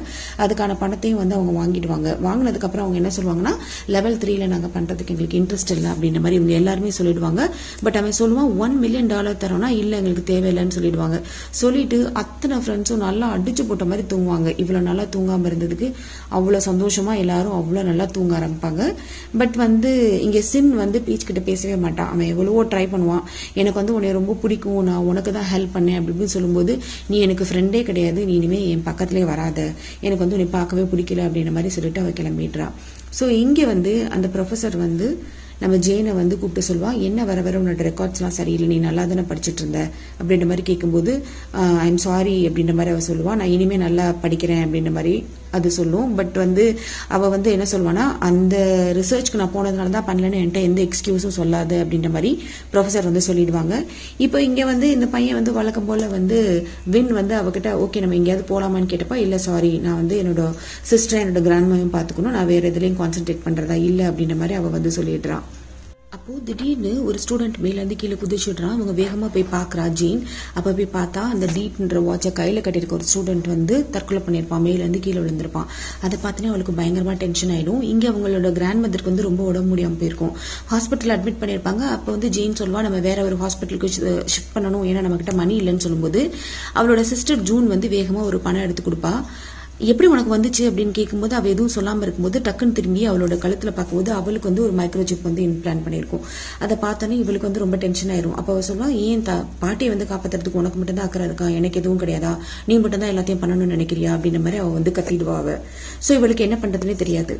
அதுக்கான பணத்தையும் வந்து அவங்க வாங்கிடுவாங்க. வாங்கினதுக்கப்புறம் அவங்க என்ன சொல்லுவாங்கன்னா லெவல் த்ரீல நாங்கள் பண்ணுறதுக்கு எங்களுக்கு இன்ட்ரெஸ்ட் இல்லை அப்படின்ற மாதிரி இவங்க எல்லாருமே சொல்லிடுவாங்க. பட் அவன் சொல்லுவான் ஒன் மில்லியன் டாலர் தரோம்னா இல்லை எங்களுக்கு தேவையில்லைன்னு சொல்லிடுவாங்க. சொல்லிட்டு அத்தனை ஃப்ரெண்ட்ஸும் நல்லா அடிச்சு போட்ட மாதிரி தூங்குவாங்க. இவ்வளோ நல்லா தூங்காமல் இருந்ததுக்கு அவ்வளோ சந்தோஷமா எல்லாரும் அவ்வளோ நல்லா தூங்க ஆரம்பிப்பாங்க. பட் வந்து இங்கே சின் வந்து பீச் கிட்ட பேசவே மாட்டான். அவன் எவ்வளவோ ட்ரை பண்ணுவான். எனக்கு வந்து உன்னை ரொம்ப பிடிக்கும். நான் உனக்கு தான் ஹெல்ப் பண்ணேன் அப்படி இப்படின்னு சொல்லும்போது நீ எனக்கு ஃப்ரெண்டே கிடையாது. நீ இனிமேல் என் பக்கத்துலேயே வராத. எனக்கு வந்து உன்னை பார்க்கவே பிடிக்கல அப்படின்ற மாதிரி சொல்லிட்டு அவள் கிளம்பிடுறா. ஸோ இங்கே வந்து அந்த ப்ரொஃபசர் வந்து நம்ம ஜெயினை வந்து கூப்பிட்டு சொல்லுவா என்ன வர வர உன்னோட ரெக்கார்ட்ஸ்லாம் சரியில்லை. நீ நல்லா தானே படிச்சுட்டு இருந்த? அப்படின்ற மாதிரி கேட்கும்போது ஐ எம் சாரி அப்படின்ற மாதிரி அவள் சொல்லுவா. நான் இனிமேல் நல்லா படிக்கிறேன் அப்படின்ற மாதிரி அது சொல்லும். பட் வந்து அவ வந்து என்ன சொல்லுவானா அந்த ரிசர்ச்க்கு நான் போனதுனால தான் பண்ணலன்னு என்கிட்ட எந்த எக்ஸ்கியூஸும் சொல்லாது அப்படின்ற மாதிரி ப்ரொஃபசர் வந்து சொல்லிடுவாங்க. இப்போ இங்க வந்து இந்த பையன் வந்து வழக்கம் போல வந்து வின் வந்து அவகிட்ட ஓகே நம்ம எங்கேயாவது போலாமான்னு கேட்டப்பா இல்ல சாரி நான் வந்து என்னோட சிஸ்டர் என்னோட கிராண்ட்மாவையும் பார்த்துக்கணும். நான் வேற எதுலேயும் கான்சென்ட்ரேட் பண்றதா இல்ல அப்படின்ற மாதிரி அவ வந்து சொல்லிடுறான் அப்போ திடீர்னு ஒரு ஸ்டூடெண்ட் மேலேருந்து கீழே குதிச்சுடுறான் அவங்க வேகமாக போய் பார்க்குறா ஜீன். அப்போ போய் பார்த்தா அந்த டீப்ன்ற வாட்சை கையில் கட்டியிருக்க ஒரு ஸ்டூடெண்ட் வந்து தற்கொலை பண்ணியிருப்பான் மேலேருந்து கீழே விழுந்திருப்பான் அதை பார்த்தோன்னே அவளுக்கு பயங்கரமாக டென்ஷன் ஆயிடும். இங்கே அவங்களோட கிராண்ட் மதருக்கு வந்து ரொம்ப உடம்பு முடியாமல் போயிருக்கும். ஹாஸ்பிட்டல் அட்மிட் பண்ணியிருப்பாங்க. அப்போ வந்து ஜீன் சொல்லுவா நம்ம வேற ஒரு ஹாஸ்பிட்டலுக்கு ஷிஃப்ட் பண்ணணும். ஏன்னா நம்மக்கிட்ட மணி இல்லைன்னு சொல்லும்போது அவளோட சிஸ்டர் ஜூன் வந்து வேகமாக ஒரு பணம் எடுத்து கொடுப்பா. எப்படி உனக்கு வந்துச்சு அப்படின்னு கேட்கும்போது அவள் எதுவும் சொல்லாமல் இருக்கும்போது டக்குன்னு திரும்பி அவளோட கழுத்தில் பார்க்கும்போது அவளுக்கு வந்து ஒரு மைக்ரோசிப் வந்து இம்ப்ளான் பண்ணியிருக்கும். அதை பார்த்தோன்னே இவளுக்கு வந்து ரொம்ப டென்ஷன் ஆயிரும். அப்போ அவள் சொல்லுவா ஏன் தா பாட்டியை வந்து காப்பாத்துறதுக்கு உனக்கு மட்டும் தான் அக்கறை இருக்கா? எனக்கு எதுவும் கிடையாதா? நீ மட்டும் தான் எல்லாத்தையும் பண்ணணும்னு நினைக்கிறியா? அப்படின்ற மாதிரி அவள் வந்து கத்திடுவா அவள் ஸோ இவளுக்கு என்ன பண்ணுறதுனே தெரியாது.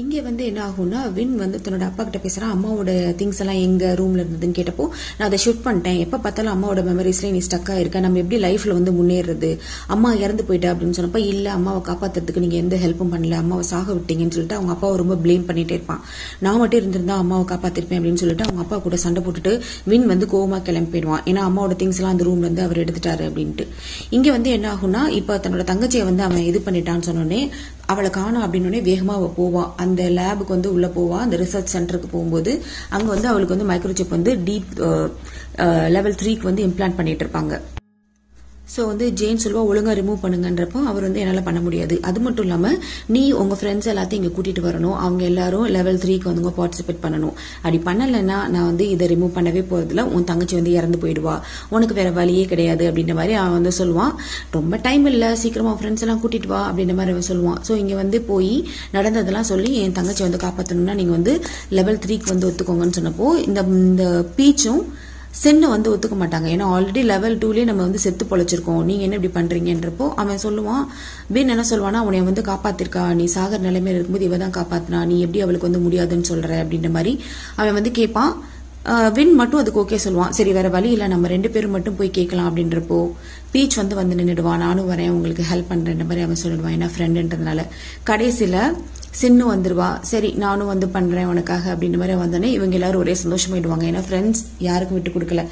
இங்கே வந்து என்ன ஆகும்னா வின் வந்து தன்னோட அப்பா கிட்ட பேசுறான் அம்மாவோட திங்ஸ் எல்லாம் எங்க ரூம்ல இருந்ததுன்னு கேட்டப்போ நான் அதை ஷூட் பண்ணிட்டேன். எப்ப பார்த்தாலும் அம்மாவோட மெமரிஸ்ல நீ ஸ்டக் இருக்க நம்ம எப்படி லைஃப்ல வந்து முன்னேறது? அம்மா இறந்து போயிட்டா அப்படின்னு சொன்னப்ப இல்ல அம்மாவை காப்பாத்துறதுக்கு நீங்க எந்த ஹெல்ப்பும் பண்ணல. அம்மாவை சாக விட்டீங்கன்னு சொல்லிட்டு அவங்க அப்பாவை ரொம்ப ப்ளேம் பண்ணிட்டே இருப்பான். நான் மட்டும் இருந்திருந்தா அம்மாவை காப்பாத்திருப்பேன் அப்படின்னு சொல்லிட்டு அவங்க அப்பா கூட சண்டை போட்டுட்டு வின் வந்து கோவமா கிளம்பி போயிடுவான் ஏன்னா அம்மாவோட திங்ஸ் எல்லாம் அந்த ரூம்ல இருந்து அவர் எடுத்துட்டாரு அப்படின்ட்டு. இங்க வந்து என்ன ஆகும்னா இப்ப தன்னோட தங்கச்சியை வந்து அவன் இது பண்ணிட்டான்னு சொன்னோடனே அவளை காணும் அப்படின்னு வேகமாக அவள் போவான் அந்த லேபுக்கு வந்து உள்ளே போவான் அந்த ரிசர்ச் சென்டருக்கு போகும்போது அங்கே வந்து அவளுக்கு வந்து மைக்ரோசிப் வந்து டீப் லெவல் த்ரீக்கு வந்து இம்ப்ளான்ட் பண்ணிட்டு இருப்பாங்க. ஸோ வந்து ஜெயின் சொல்லுவா ஒழுங்கா ரிமூவ் பண்ணுங்கன்றப்போ அவர் வந்து என்னால் பண்ண முடியாது. அது மட்டும் இல்லாமல் நீ உங்கள் ஃப்ரெண்ட்ஸ் எல்லாத்தையும் இங்கே கூட்டிகிட்டு வரணும். அவங்க எல்லாரும் லெவல் த்ரீக்கு வந்து பார்ட்டிசிபேட் பண்ணணும். அப்படி பண்ணலைன்னா நான் வந்து இதை ரிமூவ் பண்ணவே போகிறதுல உன் தங்கச்சி வந்து இறந்து போயிடுவா. உனக்கு வேற வழியே கிடையாது. அப்படின்ற மாதிரி அவன் வந்து சொல்லுவான் ரொம்ப டைம் இல்லை. சீக்கிரமா ஃப்ரெண்ட்ஸ் எல்லாம் கூட்டிட்டு வா. அப்படின்ற மாதிரி அவன் சொல்லுவான் ஸோ இங்கே வந்து போய் நடந்ததெல்லாம் சொல்லி என் தங்கச்சி வந்து காப்பாற்றணும்னா நீங்கள் வந்து லெவல் த்ரீக்கு வந்து ஒத்துக்கோங்கன்னு சொன்னப்போ இந்த இந்த பீச்சும் சென்னை வந்து ஒத்துக்க மாட்டாங்க. ஏன்னா ஆல்ரெடி லெவல் டூலேயே நம்ம வந்து செத்து பொழைச்சிருக்கோம். நீங்க என்ன இப்படி பண்றீங்கன்றப்போ அவன் சொல்லுவான் பின் என்ன சொல்லுவானா உன்னை வந்து காப்பாத்திருக்கா. நீ சாகர் நிலைமையில இருக்கும்போது இவ தான் காப்பாத்தினா. நீ எப்படி அவளுக்கு வந்து முடியாதுன்னு சொல்ற? அப்படின்ற மாதிரி அவன் வந்து கேட்பான் வின் மட்டும் அதுக்கு ஓகே சொல்லுவான். சரி வேற வழி இல்ல. நம்ம ரெண்டு பேரும் மட்டும் போய் கேட்கலாம். அப்படின்றப்போ பீச் வந்து வந்து நின்றுடுவான் நானும் வரேன். உங்களுக்கு ஹெல்ப் பண்றேன்ற மாதிரி அவன் சொல்லிடுவான். ஏன்னா ஃப்ரெண்டுன்றதுனால கடைசியில சின்னு வந்துருவா. சரி நானும் வந்து பண்றேன் உனக்காக அப்படின்ற மாதிரி வந்தோடனே இவங்க எல்லாரும் ஒரே சந்தோஷமாயிடுவாங்க. ஏன்னா ஃப்ரெண்ட்ஸ் யாருக்கும் விட்டு கொடுக்கல.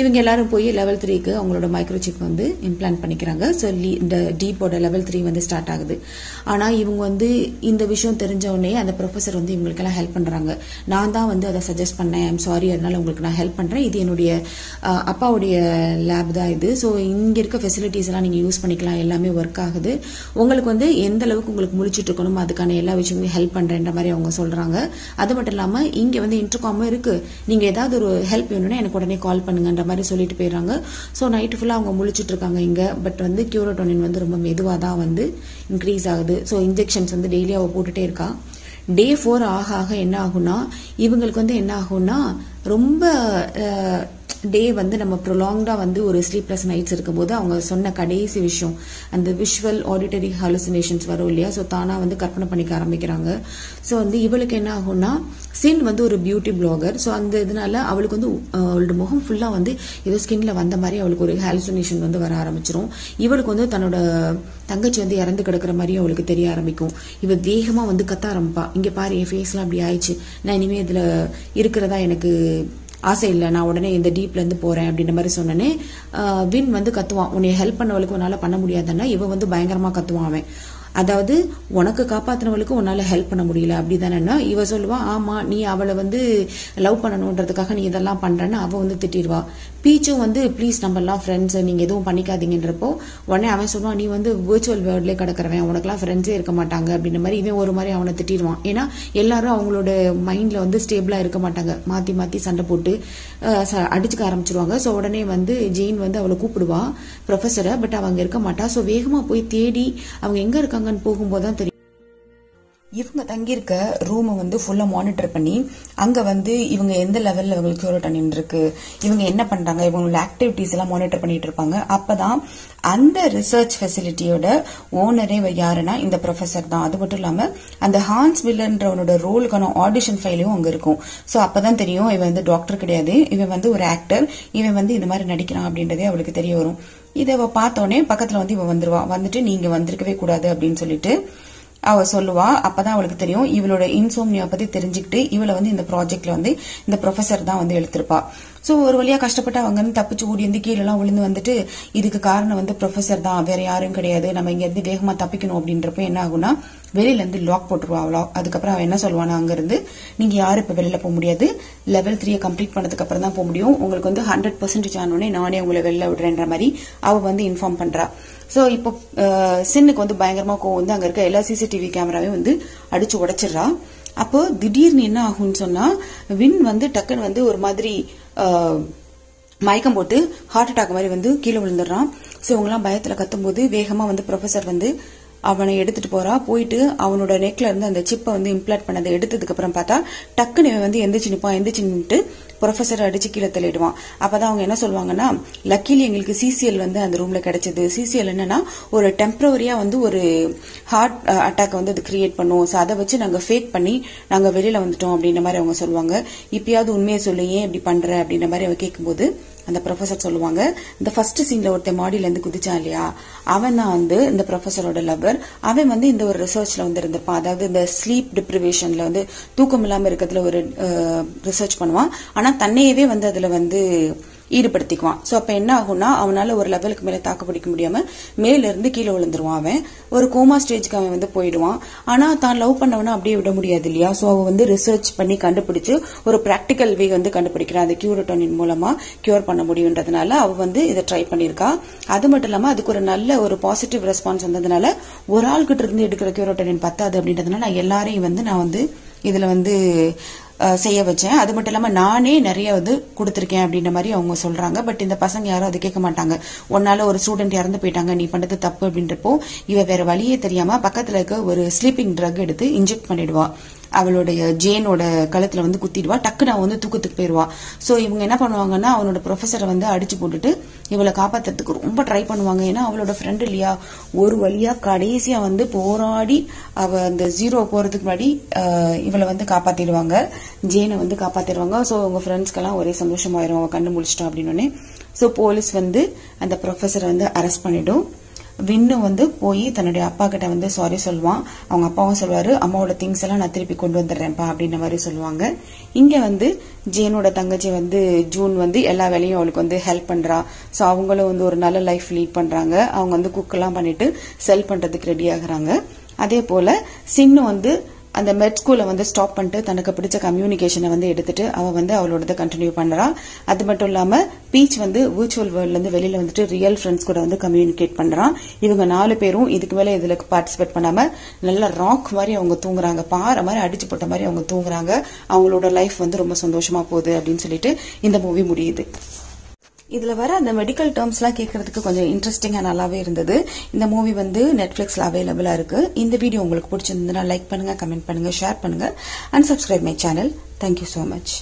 இவங்க எல்லாரும் போய் லெவல் த்ரீக்கு அவங்களோட மைக்ரோசிப் வந்து இம்ப்ளான்ட் பண்ணிக்கிறாங்க. ஸோ இந்த டீப்போட லெவல் த்ரீ வந்து ஸ்டார்ட் ஆகுது. ஆனா இவங்க வந்து இந்த விஷயம் தெரிஞ்ச உடனே அந்த ப்ரொஃபசர் வந்து இவங்களுக்கெல்லாம் ஹெல்ப் பண்றாங்க. நான் தான் வந்து அதை சஜஸ்ட் பண்ணேன். ஐம் சாரி அதனால உங்களுக்கு நான் ஹெல்ப் பண்றேன். இது என்னுடைய அப்பாவுடைய லேப் தான் இது. ஸோ இங்க இருக்க ஃபெசிலிட்டிஸ் எல்லாம் நீங்க யூஸ் பண்ணிக்கலாம். எல்லாமே ஒர்க் ஆகுது. உங்களுக்கு வந்து எந்த அளவுக்கு உங்களுக்கு முழிச்சிட்டு இருக்கணும் அதுக்கான எல்லா விஷயம் விஷயமும் ஹெல்ப் பண்றேன்ற மாதிரி அவங்க சொல்றாங்க. அது மட்டும் இல்லாம இங்க வந்து இன்டர்காமும் இருக்கு. நீங்க ஏதாவது ஒரு ஹெல்ப் வேணும்னா எனக்கு உடனே கால் பண்ணுங்கன்ற மாதிரி சொல்லிட்டு போயிடுறாங்க. ஸோ நைட்டு ஃபுல்லா அவங்க முழிச்சிட்டு இருக்காங்க இங்க. பட் வந்து கியூரோட்டோனின் வந்து ரொம்ப மெதுவாக தான் வந்து இன்க்ரீஸ் ஆகுது. ஸோ இன்ஜெக்ஷன்ஸ் வந்து டெய்லி அவ போட்டுட்டே இருக்கா. டே ஃபோர் ஆக ஆக என்ன ஆகும்னா இவங்களுக்கு வந்து என்ன ஆகும்னா ரொம்ப டே வந்து நம்ம ப்ரொலாங்டா வந்து ஒரு ஸ்லீப்லெஸ் நைட்ஸ் இருக்கும்போது அவங்க சொன்ன கடைசி விஷயம் அந்த விஷுவல் ஆடிட்டரி ஹாலுசினேஷன்ஸ் வரும் இல்லையா? ஸோ தானா வந்து கற்பனை பண்ணிக்க ஆரம்பிக்கிறாங்க. ஸோ வந்து இவளுக்கு என்ன ஆகும்னா சின் வந்து ஒரு பியூட்டி பிளாகர் ஸோ அந்த இதனால அவளுக்கு வந்து அவளோட முகம் ஃபுல்லா வந்து ஏதோ ஸ்கின்ல வந்த மாதிரி அவளுக்கு ஒரு ஹாலுசினேஷன் வந்து வர ஆரம்பிச்சிரும். இவளுக்கு வந்து தன்னோட தங்கச்சி வந்து இறந்து கிடக்குற மாதிரி அவளுக்கு தெரிய ஆரம்பிக்கும். இவ வேகமா வந்து கத்த ஆரம்பிப்பா. இங்க பாரு என் ஃபேஸ்லாம் அப்படி ஆயிடுச்சு. நான் இனிமே இதுல இருக்கிறதா எனக்கு ஆசை இல்லை நான் உடனே இந்த டீப்லேருந்து போகிறேன் அப்படின்ற மாதிரி சொன்னனே வின் வந்து கத்துவான். உன்னை ஹெல்ப் பண்ணவளுக்கு உன்னால் பண்ண முடியாதுன்னா இவன் வந்து பயங்கரமாக கத்துவான் அவன். அதாவது உனக்கு காப்பாத்தினவளுக்கு உன்னால ஹெல்ப் பண்ண முடியல. அப்படிதானேன்னா இவ சொல்லுவா ஆமா நீ அவளை வந்து லவ் பண்ணணுன்றதுக்காக நீ இதெல்லாம் பண்றேன்னு அவ வந்து திட்டிடுவா. பீச்சும் வந்து ப்ளீஸ் நம்ம எல்லாம் ஃப்ரெண்ட்ஸ் நீங்க எதுவும் பண்ணிக்காதீங்கன்றப்போ உடனே அவன் சொல்லுவான் நீ வந்து விர்ச்சுவல் வேர்ல்ட்லேயே கிடக்கிறவன். உனக்குலாம் ஃப்ரெண்ட்ஸே இருக்க மாட்டாங்க. அப்படின்ற மாதிரி இவன் ஒரு மாதிரி அவனை திட்டிடுவான். ஏன்னா எல்லாரும் அவங்களோட மைண்ட்ல வந்து ஸ்டேபிளா இருக்க மாட்டாங்க. மாத்தி மாத்தி சண்டை போட்டு ச- அடிச்சுக்க ஆரம்பிச்சிருவாங்க. ஸோ உடனே வந்து ஜெயின் வந்து அவளை கூப்பிடுவா ப்ரொஃபஸரை பட் அவங்க இருக்க மாட்டா. ஸோ வேகமா போய் தேடி அவங்க எங்க இருக்காங்கன்னு போகும்போது தான் தெரியும். இவங்க தங்கியிருக்க ரூமை வந்து ஃபுல்லாக மானிட்டர் பண்ணி அங்கே வந்து இவங்க எந்த லெவலில் இவங்களுக்கு கியூரோட்டனின் இருக்கு இவங்க என்ன பண்ணுறாங்க இவங்களோட ஆக்டிவிட்டீஸ் எல்லாம் மானிட்டர் பண்ணிட்டு இருப்பாங்க. அப்பதான் அந்த ரிசர்ச் ஃபெசிலிட்டியோட ஓனரே யாருன்னா இந்த ப்ரொஃபசர் தான். அது மட்டும் இல்லாமல் அந்த ஹான்ஸ் வில்லன்றவனோட ரோலுக்கான ஆடிஷன் ஃபைலையும் அங்கே இருக்கும். ஸோ அப்போ தான் தெரியும் இவன் வந்து டாக்டர் கிடையாது. இவன் வந்து ஒரு ஆக்டர் இவன் வந்து இந்த மாதிரி நடிக்கிறான் அப்படின்றதே அவளுக்கு தெரிய வரும். இதை பார்த்தோன்னே பக்கத்தில் வந்து இவன் வந்துருவான் வந்துட்டு நீங்கள் வந்திருக்கவே கூடாது அப்படின்னு சொல்லிட்டு அவ சொல்லுவா அப்பதான் அவளுக்கு தெரியும். இவளோட இன்சோம்னியா பத்தி தெரிஞ்சுக்கிட்டு இவளை வந்து இந்த ப்ராஜெக்ட்ல வந்து இந்த ப்ரொஃபசர் தான் வந்து எழுத்திருப்பா சோ ஒரு வழியா கஷ்டப்பட்டு அவங்க வந்து தப்பிச்சு ஓடி வந்து கீழே எல்லாம் விழுந்து வந்துட்டு இதுக்கு காரணம் வந்து ப்ரொஃபசர் தான். வேற யாரும் கிடையாது. நம்ம இங்க இருந்து வேகமா தப்பிக்கணும் அப்படின்றப்ப என்ன ஆகும்னா வெளியில இருந்து லாக் போட்டுருவா அவளா. அதுக்கப்புறம் அவன் என்ன சொல்லுவானா அங்க இருந்து நீங்க யாரும் இப்ப வெளியில போக முடியாது. லெவல் த்ரீ கம்ப்ளீட் பண்ணதுக்கு அப்புறம் தான் போக முடியும். உங்களுக்கு வந்து ஹண்ட்ரட் பர்சன்டேஜ் ஆனோடனே நானே உங்களை வெளில விடுறேன்ற மாதிரி அவ வந்து இன்ஃபார்ம் பண்றா. ஸோ இப்போ சின்னுக்கு வந்து பயங்கரமாக கோவம் வந்து அங்கே இருக்க எல்லா சிசிடிவி கேமராவையும் வந்து அடிச்சு உடைச்சிடுறா. அப்போ திடீர்னு என்ன ஆகும்னு சொன்னா வின் வந்து டக்குன்னு வந்து ஒரு மாதிரி மயக்கம் போட்டு ஹார்ட் அட்டாக் மாதிரி வந்து கீழே விழுந்துடுறான். ஸோ இவங்கெல்லாம் பயத்தில் கத்தும்போது வேகமாக வந்து ப்ரொஃபசர் வந்து அவனை எடுத்துட்டு போறா. போயிட்டு அவனோட நெக்ல இருந்து அந்த சிப்பை வந்து இம்ப்ளாட் பண்ணதை எடுத்ததுக்கு அப்புறம் பார்த்தா டக்குன்னு வந்து எந்திரிச்சு நிப்பான். எந்திரிச்சு நின்றுட்டு ப்ரொஃபஸர் அடிச்சு கீழே தள்ளிடுவான். அப்பதான் அவங்க என்ன சொல்லுவாங்கன்னா லக்கிலி எங்களுக்கு சிசிஎல் வந்து அந்த ரூம்ல கிடைச்சது. சிசிஎல் என்னன்னா ஒரு டெம்பரவரியா வந்து ஒரு ஹார்ட் அட்டாக் வந்து அது கிரியேட் பண்ணும். ஸோ அதை வச்சு நாங்க ஃபேக் பண்ணி நாங்க வெளியில வந்துட்டோம். அப்படின்ற மாதிரி அவங்க சொல்லுவாங்க. இப்பயாவது உண்மையை சொல்லு ஏன் இப்படி பண்ற? அப்படின்ற மாதிரி அவ கேட்கும்போது அந்த ப்ரொஃபசர் சொல்லுவாங்க இந்த ஃபர்ஸ்ட் சீன்ல ஒருத்தன் மாடியில இருந்து குதிச்சான் இல்லையா? அவன் தான் வந்து இந்த ப்ரொஃபசரோட லவர் அவன் வந்து இந்த ஒரு ரிசர்ச்ல வந்து இருந்திருப்பான். அதாவது இந்த ஸ்லீப் டிப்ரிவேஷன்ல வந்து தூக்கம் இல்லாம இருக்கிறதுல ஒரு ரிசர்ச் பண்ணுவான். ஆனா தன்னையவே வந்து அதுல வந்து ஈடுபடுத்திக்குவான். சோ அப்ப என்ன ஆகும்னா அவனால ஒரு லெவலுக்கு மேல தாக்கு பிடிக்க முடியாம மேல இருந்து கீழே விழுந்துருவான் அவன். ஒரு கோமா ஸ்டேஜ்க்கு அவன் வந்து போயிடுவான். ஆனா தான் லவ் பண்ணவனா அப்படியே விட முடியாது இல்லையா? சோ அவன் வந்து ரிசர்ச் பண்ணி கண்டுபிடிச்சு ஒரு பிராக்டிக்கல் வே வந்து கண்டுபிடிக்கிறான். அந்த கியூரோட்டோனின் மூலமா கியூர் பண்ண முடியுன்றதுனால அவ வந்து இதை ட்ரை பண்ணிருக்கா அது மட்டும் இல்லாம அதுக்கு ஒரு நல்ல ஒரு பாசிட்டிவ் ரெஸ்பான்ஸ் வந்ததுனால ஒரு ஆள் கிட்ட இருந்து எடுக்கிற கியூரோட்டோனின் பத்தாது அப்படின்றதுனால நான் எல்லாரையும் வந்து நான் வந்து இதுல வந்து செய்ய வச்சேன். அது மட்டும் இல்லாம நானே நிறைய வந்து கொடுத்துருக்கேன் அப்படின்ற மாதிரி அவங்க சொல்றாங்க. பட் இந்த பசங்க யாரும் அதை கேட்க மாட்டாங்க. ஒன்னால ஒரு ஸ்டூடெண்ட் இறந்து போயிட்டாங்க. நீ பண்றது தப்பு அப்படின்றப்போ இவ வேற வழியே தெரியாம பக்கத்துல இருக்க ஒரு ஸ்லீப்பிங் ட்ரக் எடுத்து இன்ஜெக்ட் பண்ணிடுவா. அவளுடைய ஜேனோட கழுத்துல வந்து குத்திடுவா. டக்குன்னு அவன் வந்து தூக்கத்துக்கு போயிருவா. சோ இவங்க என்ன பண்ணுவாங்கன்னா அவனோட ப்ரொஃபஸரை வந்து அடிச்சு போட்டுட்டு இவளை காப்பாத்துறதுக்கு ரொம்ப ட்ரை பண்ணுவாங்க. ஏன்னா அவளோட ஃப்ரெண்ட் இல்லையா? ஒரு வழியா கடைசியா வந்து போராடி அவ அந்த ஜீரோ போறதுக்கு முன்னாடி இவளை வந்து காப்பாத்திடுவாங்க. ஜேனை வந்து காப்பாத்திடுவாங்க. சோ உங்க ஃப்ரெண்ட்ஸ்க்கெல்லாம் ஒரே சந்தோஷமாயிரும். அவன் கண்டு முடிச்சிட்டா அப்படின்னு சோ போலீஸ் வந்து அந்த ப்ரொஃபஸரை வந்து அரெஸ்ட் பண்ணிடும். வின்னு வந்து போய் தன்னுடைய அப்பா கிட்ட வந்து சாரி சொல்லுவான். அவங்க அப்பாவும் சொல்லுவாரு அம்மாவோட திங்ஸ் எல்லாம் நான் திருப்பி கொண்டு வந்துடுறேன்ப்பா அப்படின்ற மாதிரி சொல்லுவாங்க. இங்க வந்து ஜேனோட தங்கச்சி வந்து ஜூன் வந்து எல்லா வேலையும் அவளுக்கு வந்து ஹெல்ப் பண்றா. சோ அவங்களும் வந்து ஒரு நல்ல லைஃப் லீட் பண்றாங்க. அவங்க வந்து குக் எல்லாம் பண்ணிட்டு செல் பண்றதுக்கு ரெடி ஆகுறாங்க. அதே போல சின்னு வந்து அந்த மெட் ஸ்கூலை வந்து ஸ்டாப் பண்ணிட்டு தனக்கு பிடிச்ச கம்யூனிகேஷனை வந்து எடுத்துட்டு அவன் வந்து அவளோட கண்டினியூ பண்றா. அது மட்டும் இல்லாம பீச் வந்து விர்ச்சுவல் வேர்ல்ட்ல இருந்து வெளியில வந்துட்டு ரியல் ஃப்ரெண்ட்ஸ் கூட வந்து கம்யூனிகேட் பண்றான் இவங்க நாலு பேரும் இதுக்கு மேல இதுல பார்ட்டிசிபேட் பண்ணாம நல்ல ராக் மாதிரி அவங்க தூங்குறாங்க. பாறை மாதிரி அடிச்சு போட்ட மாதிரி அவங்க தூங்குறாங்க. அவங்களோட லைஃப் வந்து ரொம்ப சந்தோஷமா போகுது அப்படின்னு சொல்லிட்டு இந்த மூவி முடியுது. இதுல வர அந்த மெடிக்கல் டேர்ம்ஸ்லாம் கேட்கறதுக்கு கொஞ்சம் இன்ட்ரெஸ்டிங்காக நல்லாவே இருந்தது. இந்த மூவி வந்து நெட்ஃபிளிக்ஸ்ல அவைலபிளா இருக்கு. இந்த வீடியோ உங்களுக்கு பிடிச்சிருந்ததுன்னா லைக் பண்ணுங்க கமெண்ட் பண்ணுங்க ஷேர் பண்ணுங்க and subscribe my channel thank you so much